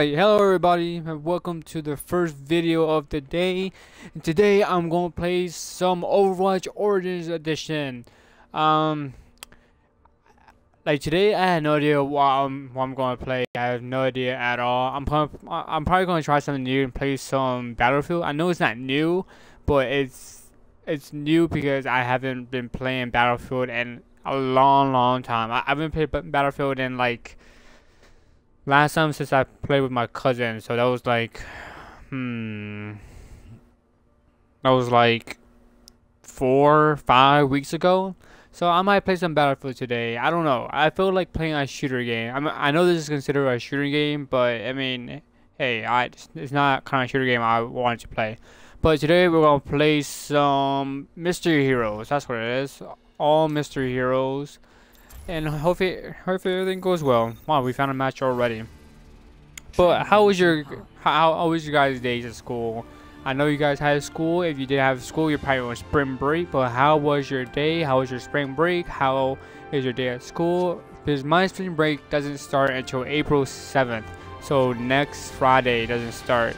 Alright, hello everybody, and welcome to the first video of the day. And today I'm going to play some Overwatch Origins Edition. Um, like today I had no idea what I'm, what I'm going to play. I have no idea at all. I'm, I'm probably going to try something new and play some Battlefield. I know it's not new, but it's, it's new because I haven't been playing Battlefield in a long, long time. I, I've been playing Battlefield in like last time since I played with my cousin, so that was like, hmm, that was like four, five weeks ago. So I might play some Battlefield today. I don't know. I feel like playing a shooter game. I'm, I know this is considered a shooter game, but I mean, hey, I it's not kind of shooter game I wanted to play. But today we're gonna play some mystery heroes. That's what it is. All mystery heroes and hopefully, hopefully everything goes well. Wow, we found a match already. But how was your how, how was your guys' days at school? I know you guys had school. If you did have school, you're probably on spring break. But how was your day? How was your spring break? How is your day at school? Because my spring break doesn't start until April 7th. So next Friday doesn't start.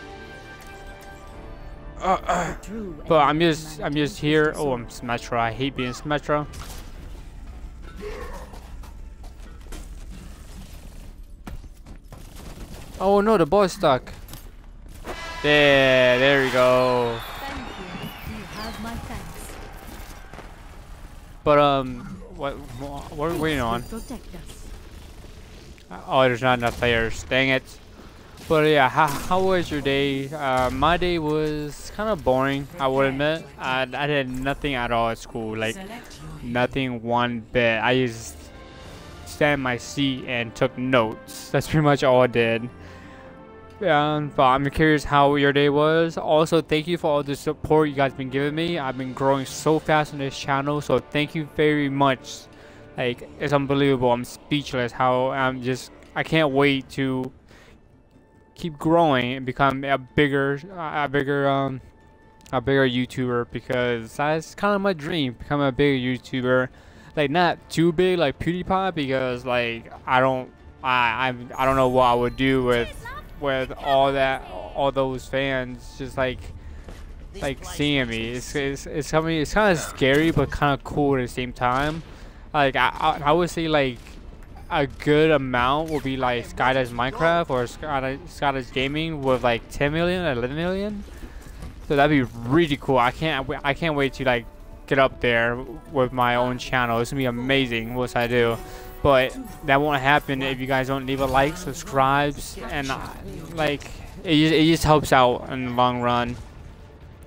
Uh, uh. But I'm just I'm just here. Oh, I'm Symmetra. I hate being Symmetra. Oh no, the ball is stuck. There, there we go. But um, what what are we waiting on? Oh, there's not enough players. Dang it. But yeah, how, how was your day? Uh, my day was kind of boring, I would admit. I, I did nothing at all at school, like nothing one bit. I just sat in my seat and took notes. That's pretty much all I did. Yeah, but I'm curious how your day was. Also, thank you for all the support you guys been giving me. I've been growing so fast on this channel, so thank you very much. Like, it's unbelievable. I'm speechless. How I'm just, I can't wait to keep growing and become a bigger, a bigger, um, a bigger YouTuber because that's kind of my dream. Become a bigger YouTuber, like not too big like PewDiePie because like I don't, I I I don't know what I would do with with all that, all those fans just like, like seeing me. It's it's it's. It's kind of scary, but kind of cool at the same time. Like I, I, would say like a good amount will be like SkyDoesMinecraft or Skydive Gaming with like 10 million, 11 million. So that'd be really cool. I can't I can't wait to like get up there with my own channel. It's gonna be amazing what I do. But that won't happen if you guys don't leave a like, subscribes, and uh, like it just, it just helps out in the long run.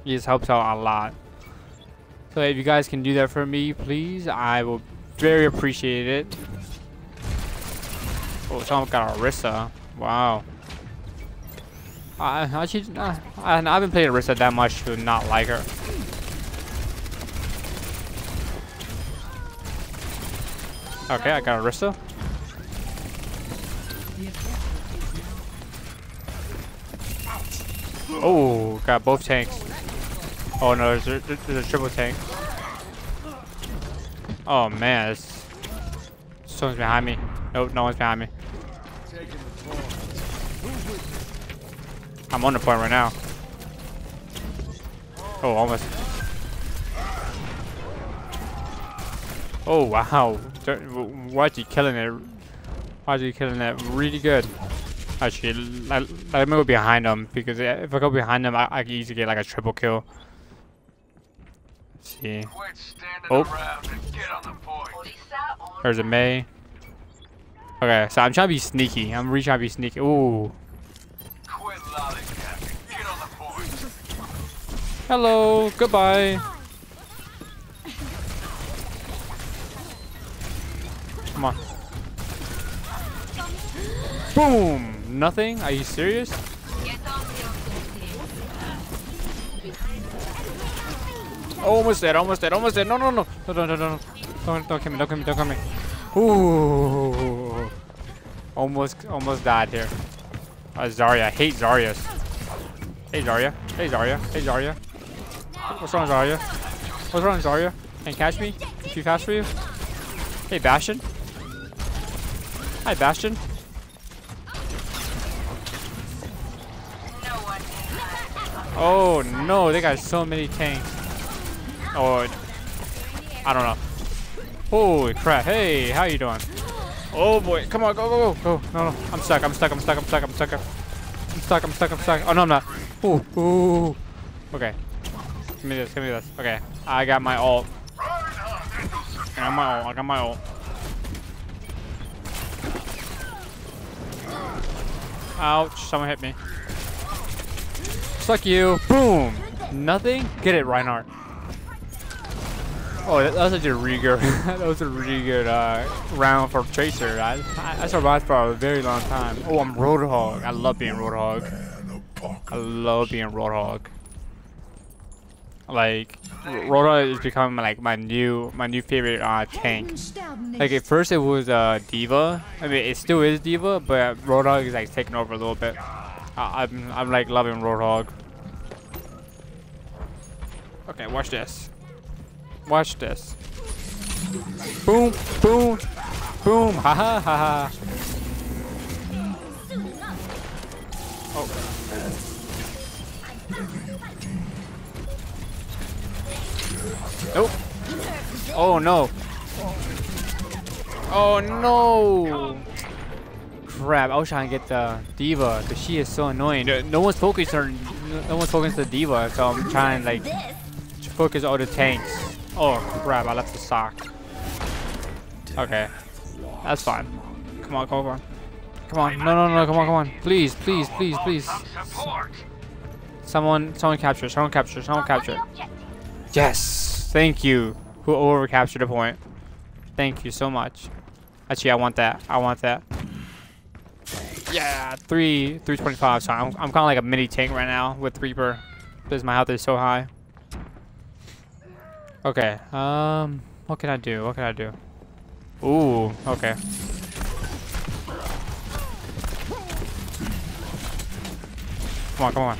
It just helps out a lot. So if you guys can do that for me, please, I will very appreciate it. Oh, someone got Orisa. Wow. I actually, uh, I, I haven't played Orisa that much to not like her. Okay, I got Orisa. Oh, got both tanks. Oh no, there's a, there's a triple tank. Oh man, someone's behind me. Nope, no one's behind me. I'm on the point right now. Oh, almost. Oh wow, Why'd you killing it? Why'd you killing it really good? Actually, let, let me go behind them because if I go behind them, I, I can easily get like a triple kill. Let's see. Oh. There's a Mei. Okay, so I'm trying to be sneaky. I'm really trying to be sneaky. Ooh. Hello. Goodbye. Come on. Boom! Nothing? Are you serious? almost dead, almost dead, almost dead. No, no, no. No, no, no, no. Don't, don't kill me, don't kill me, don't kill me. Ooh. Almost, almost died here. Uh, Zarya. I hate Zaryas. Hey, Zarya. Hey, Zarya. Hey, Zarya. What's wrong, Zarya? What's wrong, Zarya? Can you catch me? Too fast for you? Hey, Bastion. Hi, Bastion. Oh no, they got so many tanks. Oh, I don't know. Holy crap! Hey, how you doing? Oh boy, come on, go, go, go, go! No, no, I'm stuck, I'm stuck, I'm stuck, I'm stuck, I'm stuck. I'm stuck, I'm stuck, I'm stuck. Oh no, I'm not. Ooh, ooh. Okay. Give me this, give me this. Okay, I got my ult. I got my ult, I got my ult. Ouch, someone hit me. Suck you. Boom. Nothing? Get it, Reinhardt. Oh, that, that was actually a really good, that was a really good uh, round for Tracer. I, I, I survived for a very long time. Oh, I'm Roadhog. I love being Roadhog. I love being Roadhog. Like, Roadhog is becoming like my new, my new favorite uh, tank. Like at first it was uh, D.Va. I mean, it still is D.Va, but Roadhog is like taking over a little bit. I, I'm, I'm like loving Roadhog. Okay, watch this. Watch this. Boom, boom, boom, ha ha ha ha. Oh. Nope. Oh no. Oh no. Crap, I was trying to get the D.Va, because she is so annoying. No, no one's focused on no one's focused the D.Va, so I'm trying like to focus all the tanks. Oh crap, I left the sock. Okay. That's fine. Come on, come on. Come on. No, no, no, come on, come on. Please, please, please, please. Someone, someone capture, someone capture, someone capture. Yes! Thank you. Who over captured a point. Thank you so much. Actually, I want that. I want that. Yeah, three, 325. So I'm, I'm kind of like a mini tank right now with Reaper because my health is so high. Okay, um, what can I do? What can I do? Ooh, okay. Come on, come on.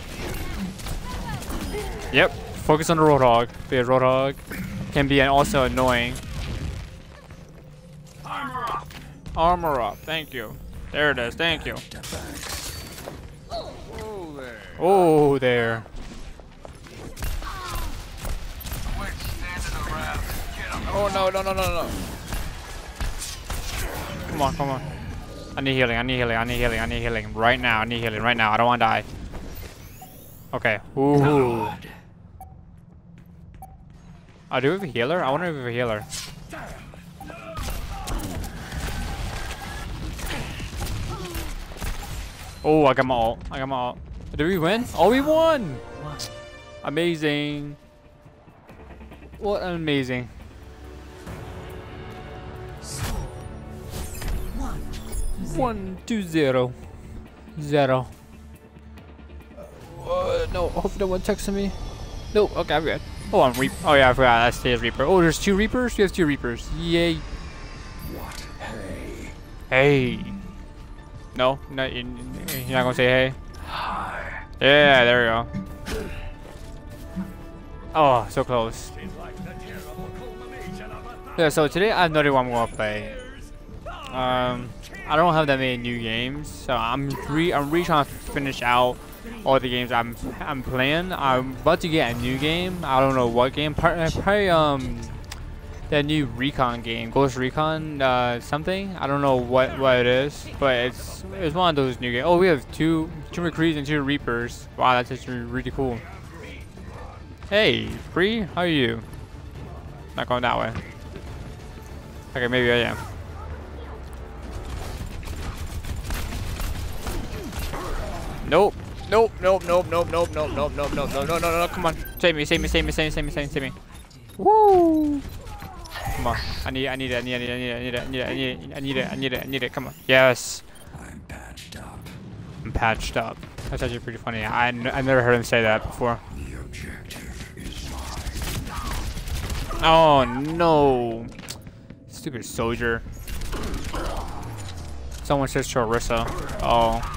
Yep, focus on the Roadhog. The Roadhog can be also annoying. Armor up. Armor up, thank you. There it is, thank you. Oh there. Oh there. Oh no, no, no, no, no. Come on, come on. I need healing, I need healing, I need healing, I need healing. Right now, I need healing, right now. I don't want to die. Okay. Ooh. Oh, do we have a healer? I wonder if we have a healer. Oh, I got my ult. I got my ult. Did we win? Oh, we won! Amazing. What amazing. One, two, zero. Zero. Uh, no, I hope no one texting me. No, okay, I'm good. Oh, I'm Reap. Oh, yeah, I forgot. That's today's Reaper. Oh, there's two Reapers? We have two Reapers. Yay. What? Hey. Hey. No? no you're not gonna say hey? Hi. Yeah, there we go. Oh, so close. Yeah, so today I have no idea what I'm gonna play. Um, I don't have that many new games, so I'm re I'm really trying to finish out all the games I'm I'm playing. I'm about to get a new game. I don't know what game. Probably, probably um that new Recon game, Ghost Recon uh, something. I don't know what what it is, but it's it's one of those new games. Oh, we have two two McCrees and two Reapers. Wow, that's just really cool. Hey, Free, how are you? Not going that way. Okay, maybe I am. Nope. Nope, nope, nope, nope, nope, nope, nope, nope, nope, no, no, no, no, come on. Save me, save me, save me, save me, save me, save me, save me. Woo! Come on. I need I need it, I need it, I need it, I need it, I need it, I need it, I need it, I need it, come on. Yes. I'm patched up. I'm patched up. That's actually pretty funny. I, I never heard him say that before. The objective is mine. Oh no. Stupid soldier. Someone says Charissa. Oh.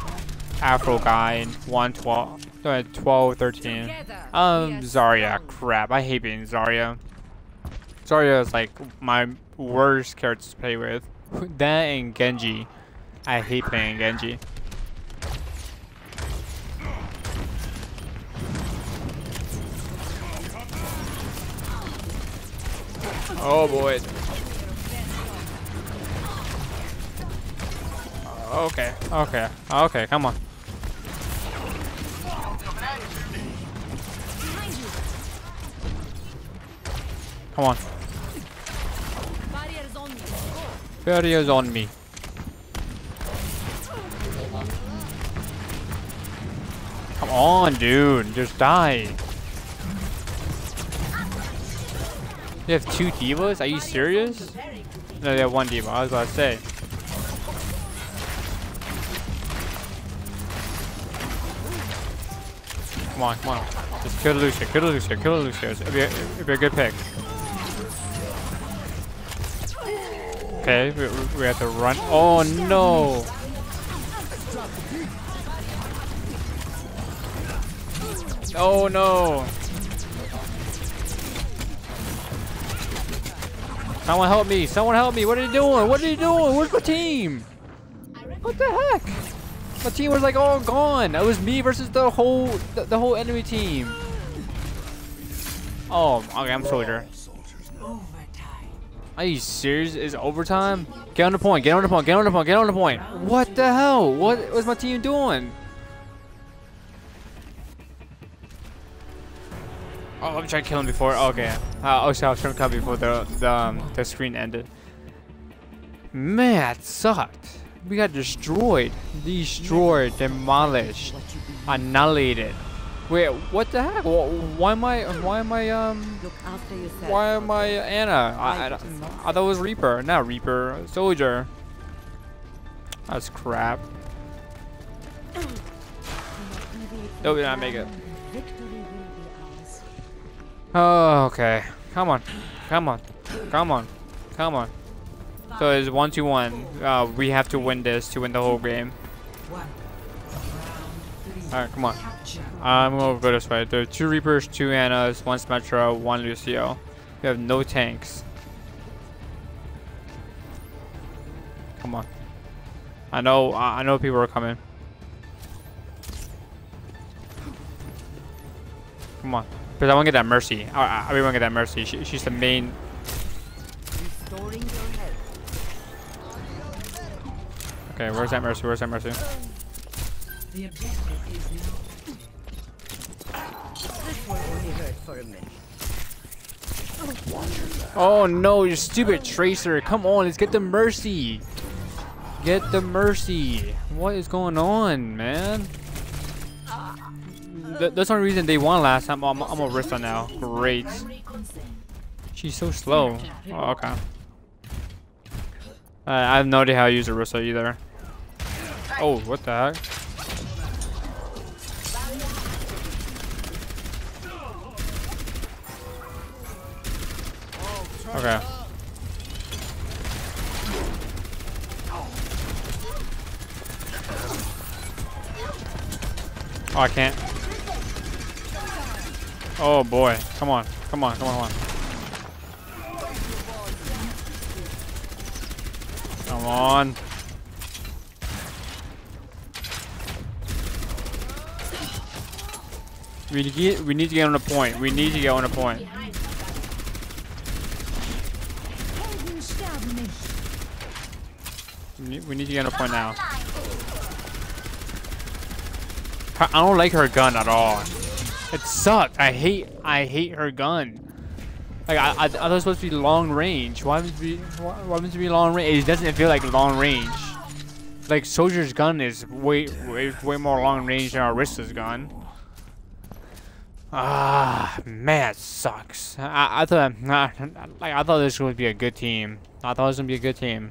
Afro guy in 112, uh, 12, 13. Um, Zarya, crap. I hate being Zarya. Zarya is like my worst character to play with. That and Genji. I hate playing Genji. Oh boy. Okay, okay, okay, come on. Come on. Barriers on me. Barriers on me. Come on, dude. Just die. You have two D.Vas? Are you serious? No, they have one D.Va. I was about to say. Come on, come on. Just kill Lucio, kill Lucio, kill Lucio. It'd be, a, it'd be a good pick. Okay, we, we have to run. Oh no! Oh no! Someone help me! Someone help me! What are you doing? What are you doing? Where's my team? What the heck? My team was like all gone. It was me versus the whole the, the whole enemy team. Oh, okay, I'm soldier. Are you serious? Is overtime? Get on the point. Get on the point. Get on the point. Get on the point. What the hell? What was my team doing? Oh, I'm trying to kill him before. Okay. Uh, oh, so I was trying to him before the the um, the screen ended. Man, that sucked. We got destroyed, destroyed, demolished, annihilated. Wait, what the heck? Why am I? Why am I? Um. Look after yourself. Why am I Ana? I, I, I thought it was Reaper. Not Reaper. Soldier. That's crap. Nope, did not make it. Victory will be ours. Oh, okay. Come on. Come on. Come on. Come on. So it's one to one. Uh, we have to win this to win the whole game. Alright, come on. I'm gonna go this way. There are two Reapers, two Anas, one Symmetra, one Lucio. We have no tanks. Come on. I know, I know people are coming. Come on. Because I want to get that Mercy. I, I, I really want to get that Mercy. She, she's the main. Restoring your health. Okay, where's that Mercy? Where's that Mercy? The objective is now This will only hurt for a minute. Oh no, you stupid Tracer. Come on, let's get the Mercy. Get the Mercy. What is going on, man? Th that's the only reason they won last time. I'm, a Rista now. Great. She's so slow. Oh, okay. Uh, I have no idea how to use a Rista either. Oh, what the heck? Okay. Oh, I can't. Oh boy. Come on. Come on. Come on. Come on. Come on. We need, we need to get on a point. We need to get on a point. We need, to get on a point now. Her- I don't like her gun at all. It sucks. I hate I hate her gun. Like I, I, I thought it was supposed to be long range. Why would it be why, why would it be long range? It doesn't feel like long range. Like Soldier's gun is way way way more long range than Arista's gun. Ah man, it sucks. I, I thought like I thought this would be a good team. I thought was gonna be a good team.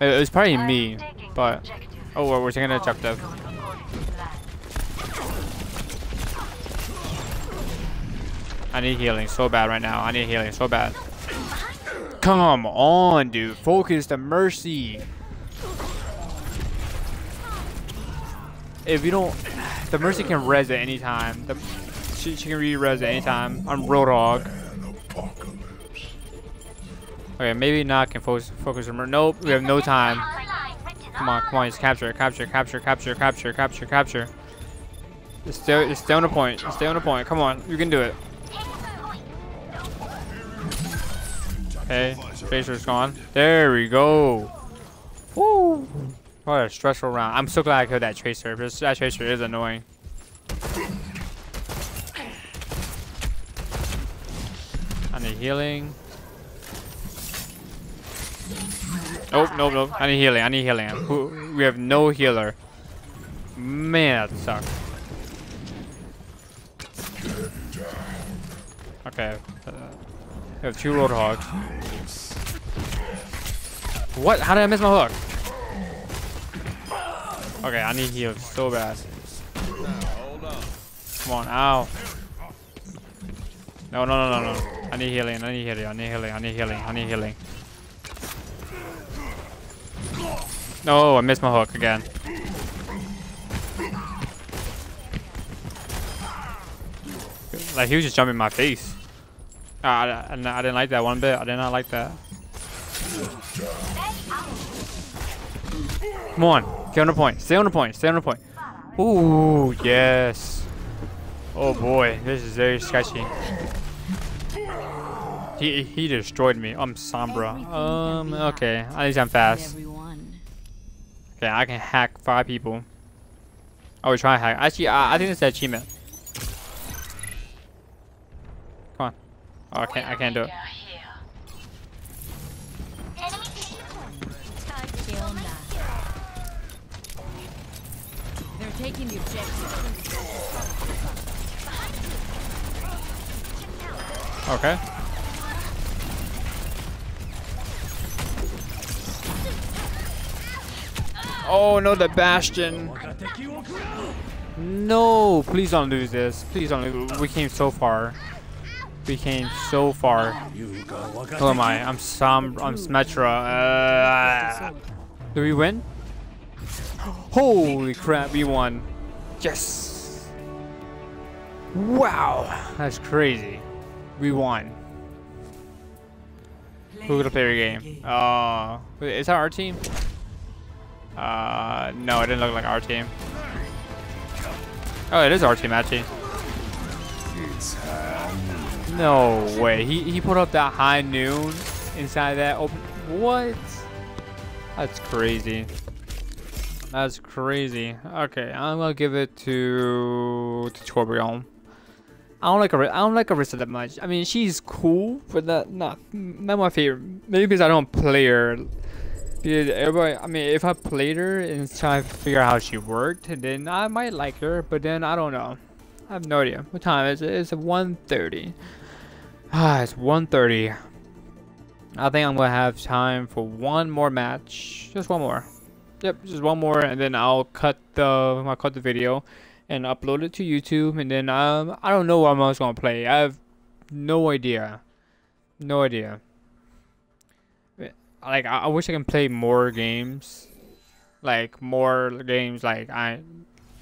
It, it was probably me, but oh we're, we're taking an objective. I need healing so bad right now. I need healing so bad. Come on, dude. Focus the mercy. If you don't, the mercy can res at any time. The, she, she can re-res at any time. I'm Roadhog. Okay, maybe not can focus focus Nope, we have no time. Come on, come on, just capture capture, capture, capture, capture, capture, capture. Just stay, just stay on the point. Just stay on the point. Come on, you can do it. Okay, Tracer's gone. There we go. Woo! What a stressful round. I'm so glad I killed that Tracer, because that Tracer is annoying. I need healing. Oh, no, no. I need healing. I need healing. We have no healer. Man, that sucks. Okay. Uh, we have two roadhogs. What? How did I miss my hook? Okay, I need heal so bad. Come on, ow. No, no, no, no, no. I need healing, I need healing, I need healing, I need healing, I need healing. No, I missed my hook again. Like, he was just jumping in my face. Ah, I, I, I didn't like that one bit. I did not like that. Come on. Stay on the point. Stay on the point. Stay on the point. Ooh, yes. Oh boy, this is very sketchy. He he destroyed me. I'm Sombra. Um, okay. At least I'm fast. Okay, I can hack five people. Oh, I was trying to hack. Actually, I, I think it's an achievement. Come on. Oh, I can't. I can't do it. They're taking the objective. Okay. Oh no, the Bastion. No, please don't lose this. Please don't lose. We came so far. We came so far. Who am I? I'm Sam. I'm Smetra. Uh, do we win? Holy crap, we won. Yes. Wow, that's crazy. We won. Who's gonna play your game? Uh, is that our team? Uh, no, it didn't look like our team. Oh, it is our team actually. No way. He he put up that high noon inside that open. What? That's crazy. That's crazy. Okay, I'm gonna give it to to Torbjorn. I don't like Ar- I don't like Arista that much. I mean, she's cool, but not not not my favorite. Maybe because I don't play her. Because everybody, I mean, if I played her and try to figure out how she worked, then I might like her. But then I don't know. I have no idea. What time is it? It's 1:30. Ah, it's 1:30. I think I'm gonna have time for one more match. Just one more. Yep, just one more, and then I'll cut the I'll cut the video and upload it to YouTube. And then um, I don't know what I'm else gonna play. I have no idea. No idea. Like I, I wish I can play more games, like more games. Like I,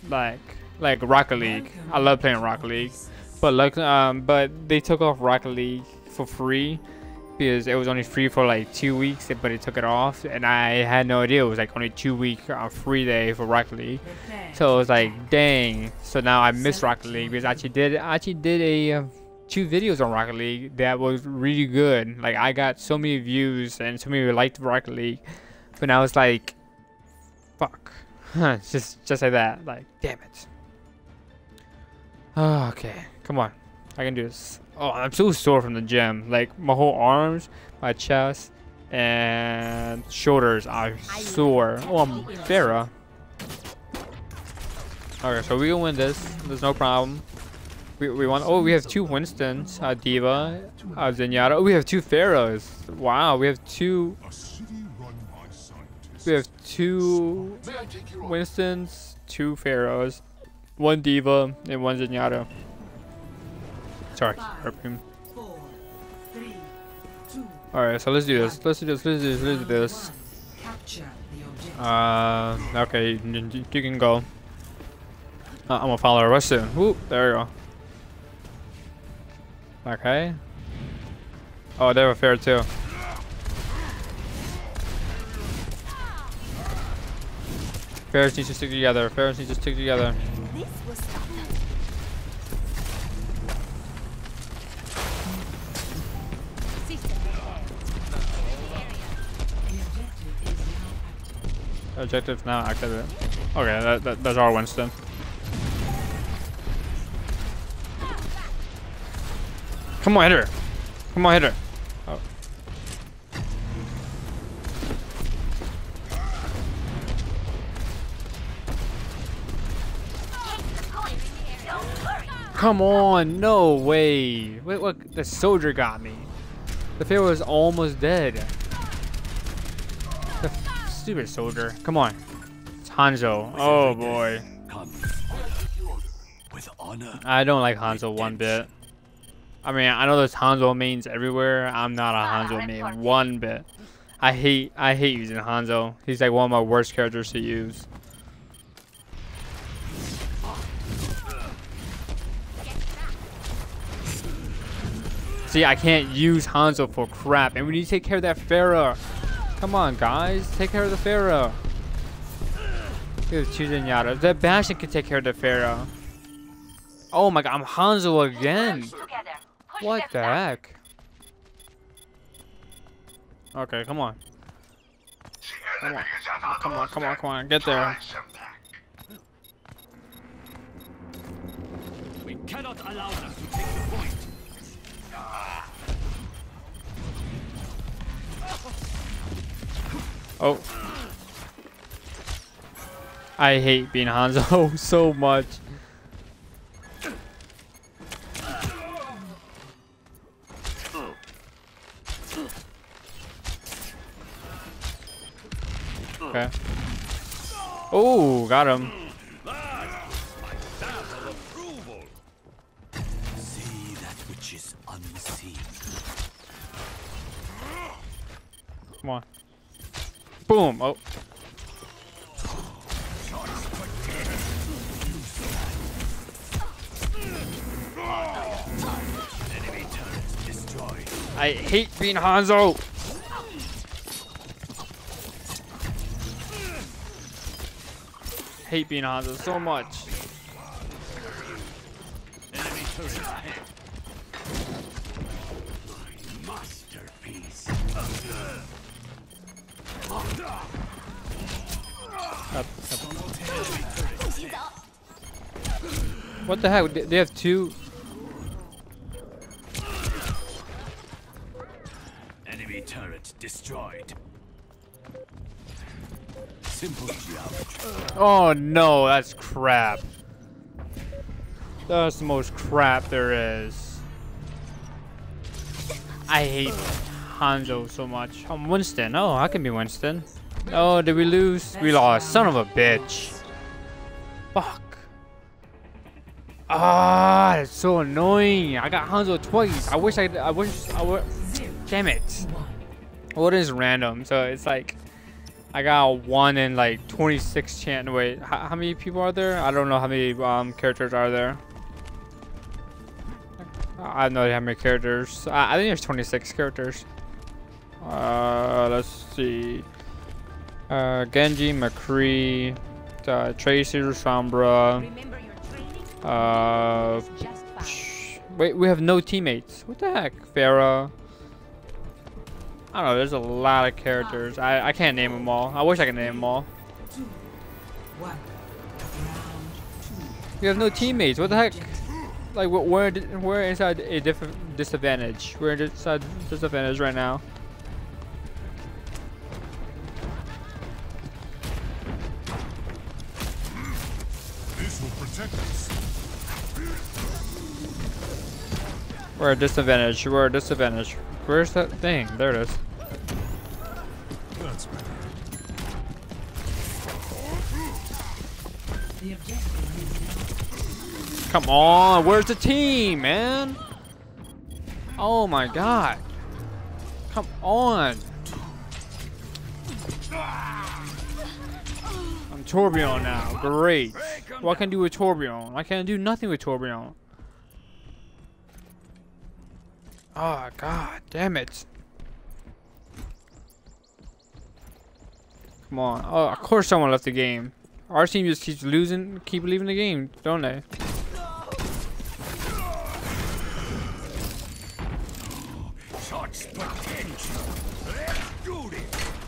like like Rocket League. I love playing Rocket League, but like um, but they took off Rocket League for free because it was only free for like two weeks, but it took it off, and I had no idea it was like only two week uh, free day for Rocket League. So it was like, dang. So now I miss Rocket League because I actually did I actually did a uh, two videos on Rocket League that was really good. Like I got so many views and so many liked Rocket League, but now it's like, fuck, just just like that. Like, damn it. Oh, okay, come on, I can do this. Oh, I'm so sore from the gym. Like my whole arms, my chest, and shoulders are sore. Oh, I'm Pharah. Okay, so we can win this. There's no problem. We, we won. Oh, we have two Winstons. a D.Va, a Zenyatta. Oh, we have two Pharahs. Wow, we have two. We have two Winstons, two Pharahs, one D.Va, and one Zenyatta. Sorry, Alright, so let's do this. Let's do this. Let's do this. Let's do this. Uh, okay, you, can go. Uh, I'm gonna follow her soon. Whoop, there you go. Okay. Oh, they were fair too. Ferris needs to stick together. Ferris needs to stick together. Objective now activated. Okay, that, that, that's our Winston. Come on, hit her. Come on, hit her. Oh. Come on, no way. Wait, what? The soldier got me. The Pharah was almost dead. The stupid soldier. Come on. It's Hanzo. Oh boy. With honor. I don't like Hanzo one bit. I mean, I know there's Hanzo mains everywhere. I'm not a Hanzo main one bit. I hate I hate using Hanzo. He's like one of my worst characters to use. See, I can't use Hanzo for crap, and we need to take care of that Pharah. Come on, guys, take care of the Pharaoh. Pharah. Here's Chuzanyata. That Bastion can take care of the Pharah. Oh my god, I'm Hanzo again. What the heck? Okay, come on. Come on, come on, come on, come on, get there. We cannot allow them to take the point. Oh. I hate being Hanzo so much. Got him. See that which is unseen. Come on. Boom. Oh. I hate being Hanzo. Hate being Hanzo so much. Enemy turret Up, up. What the heck? They- They have two. Enemy turret destroyed. Simple geometry. Oh no, that's crap. That's the most crap there is. I hate Hanzo so much. I'm Winston. Oh, I can be Winston. Oh, did we lose? We lost. Son of a bitch. Fuck. Ah, that's so annoying. I got Hanzo twice. I wish I. I wish I. Damn it. What is random? So it's like. I got one in like 26 chance. Wait, how, how many people are there? I don't know how many um, characters are there. I have no idea how many characters. I, I think there's 26 characters. Uh, let's see. Uh, Genji, McCree, uh, Tracy, Sombra. Remember your training? Uh, It's just fine. Shh. Wait, we have no teammates. What the heck? Pharah. I don't know. There's a lot of characters. I, I can't name them all. I wish I could name them all. We have no teammates. What the heck? Like we're we're, inside a different disadvantage. We're inside disadvantage right now. We're at disadvantage. We're at disadvantage. Where's that thing? There it is. Come on. Where's the team, man? Oh my god. Come on. I'm Torbjorn now. Great. What can I do with Torbjorn? I can't do nothing with Torbjorn. Oh god, damn it. Come on. Oh, of course someone left the game. Our team just keeps losing, keep leaving the game, don't they?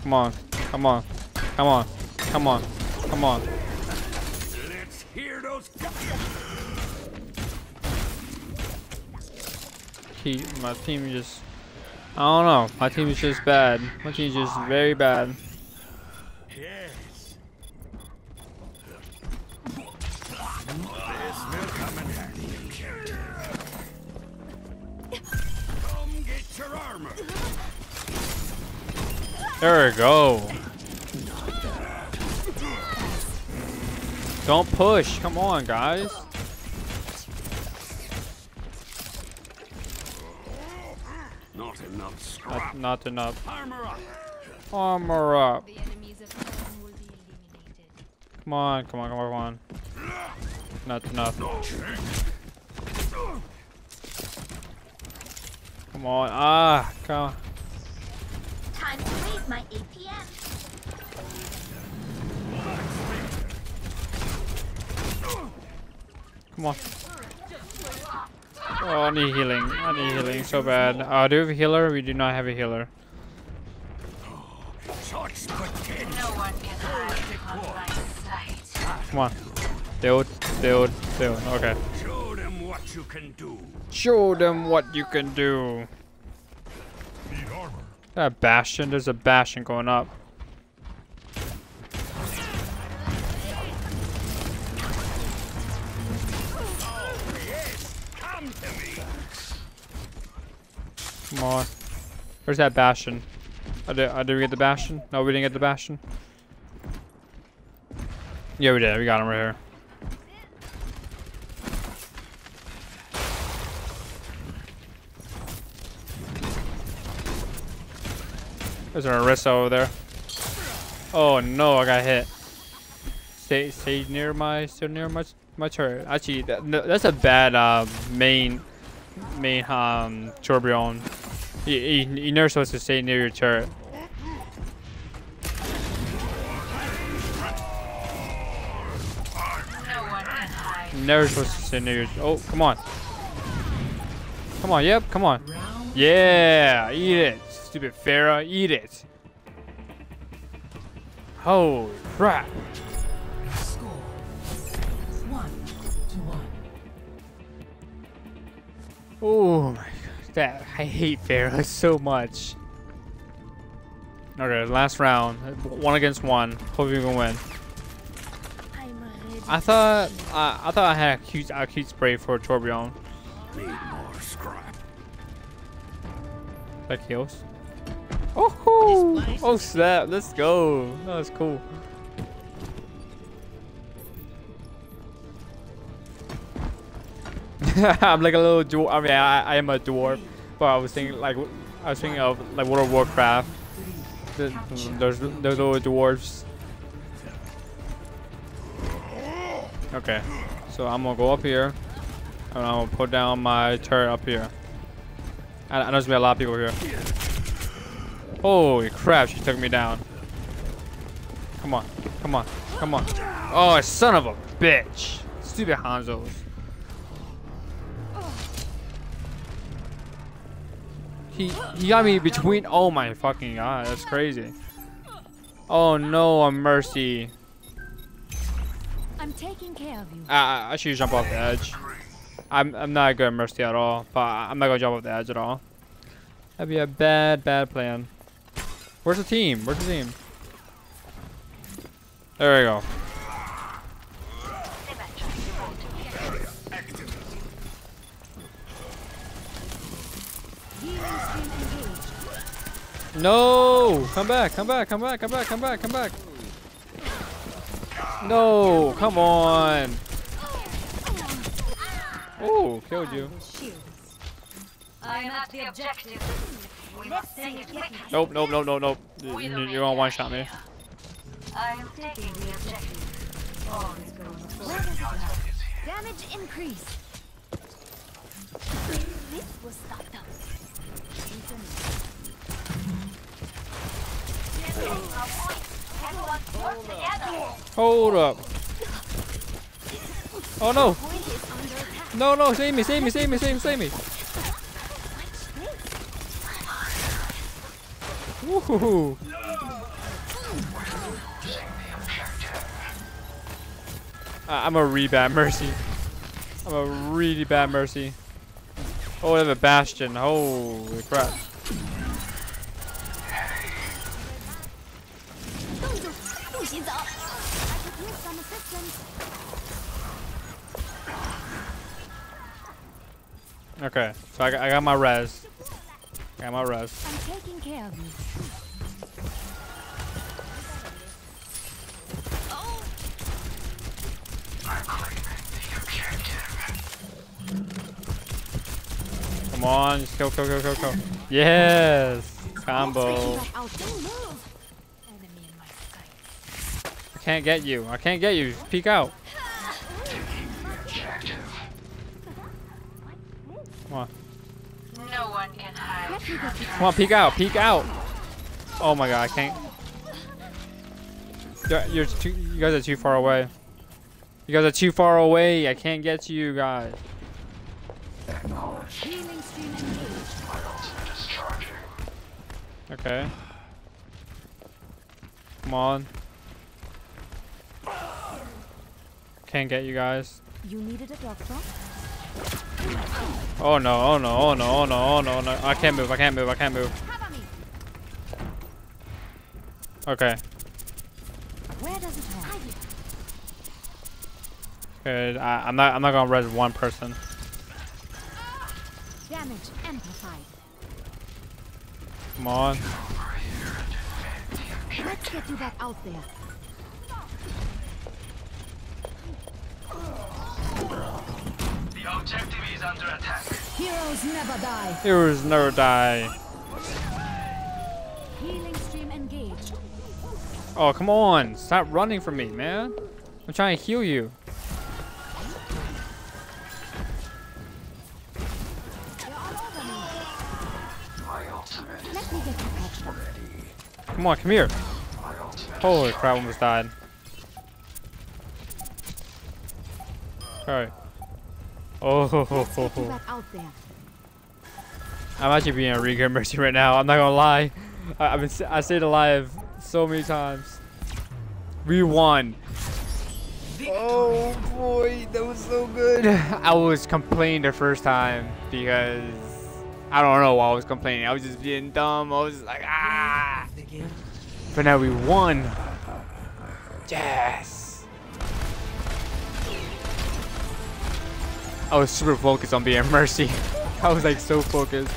Come on, come on, come on. Come on. Come on. Let's hear those. He, my team just. I don't know. My team is just bad. My team is just very bad. There we go. Don't push. Come on, guys. Not enough scrap. Not, not enough. Armor up. Armor up. The enemies of will be eliminated. Come on, come on, come on, come on. Not enough. Come on. Ah, come on. Time to raise my APM. Come on. Oh, I need healing. I need healing so bad. Uh, do we have a healer? We do not have a healer. Come on. Build, build, build. Okay. Show them what you can do. Show them what you can do. That bastion. There's a bastion going up. Come on. Where's that bastion? Oh, did, oh, did we get the bastion? No, we didn't get the bastion. Yeah, we did. We got him right here. There's an Orisa over there. Oh no, I got hit. Stay, stay near my, stay near my, my turret. Actually, that, that's a bad uh, main, main um Torbjorn. You, you, you're never supposed to stay near your turret. No one can hide. Never supposed to stay near your. Oh, come on. Come on, yep, come on. Yeah, eat it, stupid Pharah, eat it. Holy crap. Score. One to one. Oh my that I hate Pharah so much. Okay, last round, one against one. Hope we can win. I'm. I thought I, I thought I had a cute a cute spray for Torbjorn. Need more scrap. That kills. Oh, oh snap! Let's go. That was cool. I'm like a little dwarf. I mean, I, I am a dwarf, but I was thinking like I was thinking of like World of Warcraft. The, those those little dwarves. Okay, so I'm gonna go up here, and I'm gonna put down my turret up here. I, I know there's gonna be a lot of people here. Holy crap, she took me down. Come on, come on, come on. Oh, son of a bitch. Stupid Hanzos. He, he got me between. Oh my fucking god, that's crazy. Oh no, a mercy. I'm taking care of you. I should jump off the edge. I'm, I'm not good at mercy at all, but I'm not gonna jump off the edge at all. That'd be a bad, bad plan. Where's the team? Where's the team? There we go. No! Come back, come back, come back, come back, come back, come back. No, come on. Oh, killed you. Nope, nope, nope, nope, nope. You- you- You're gonna one shot me. I am taking the objective. All is going? Damage increase. This was stocked Hold up. Oh no! No, no, save me, save me, save me, save me, save me. Woohoo! I- I'm a really bad Mercy. I'm a really bad Mercy. Oh, they have a Bastion. Holy crap. Okay, so I got, I got my res. Got my res. I'm taking care of you. Come on, just kill, kill, kill, kill, kill. Yes! Combo. get you back out. Don't move. Enemy in my sight. I can't get you. I can't get you. Just peek out. Come on. No one can hide. Let me get you Come on, peek out. Peek out. Oh my god, I can't. You're, you're too, you guys are too far away. You guys are too far away. I can't get to you guys. Healing stream engaged. Okay. Come on. Can't get you guys. You needed a doctor? Oh no, oh no, oh no, oh no, oh no, no. I can't move, I can't move, I can't move. Okay. Where does it? Good. I, I'm not I'm not gonna res one person. Damage amplified. Come on. Let's get you back out there. The objective is under attack. Heroes never die. Heroes never die. Healing stream engaged. Oh come on. Stop running from me, man. I'm trying to heal you. They're all over me. Let me get you patched up. Come on, come here. Holy crap, almost died. Alright. Oh, ho, ho, Let's ho, you ho. back out there. I'm actually being a Riga Mercy right now. I'm not gonna lie. I, I've been s- I stayed alive so many times. We won. Oh boy, that was so good. I was complaining the first time because I don't know why I was complaining. I was just being dumb. I was like ah. But now we won. Yes. I was super focused on being Mercy. I was like so focused.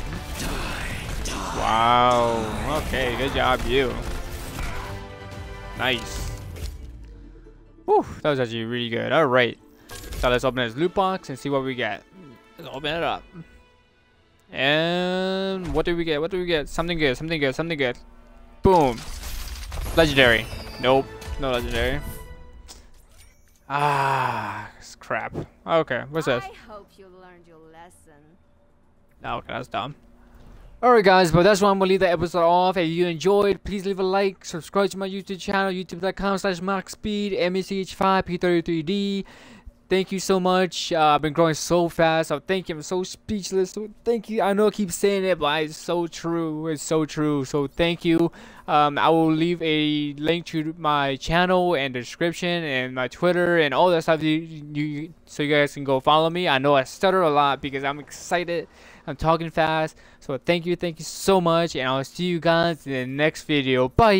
Wow. Okay, good job, you. Nice. Whew, that was actually really good. All right. So let's open this loot box and see what we get. Let's open it up. And what do we get? What do we get? Something good. Something good. Something good. Boom. Legendary. Nope. No legendary. Ah, crap. Oh, okay, what's this? I hope you learned your lesson. Oh, okay, that's dumb. Alright guys, but that's why I'm gonna leave the episode off. If you enjoyed, please leave a like, subscribe to my YouTube channel, youtube.com slash maxspeed, MECH5, P33D. Thank you so much. Uh, I've been growing so fast. I'm thank you. I'm so speechless. So thank you. I know I keep saying it, but it's so true. It's so true. So thank you. Um, I will leave a link to my channel and description and my Twitter and all that stuff. You, you, so you guys can go follow me. I know I stutter a lot because I'm excited. I'm talking fast. So thank you. Thank you so much. And I'll see you guys in the next video. Bye.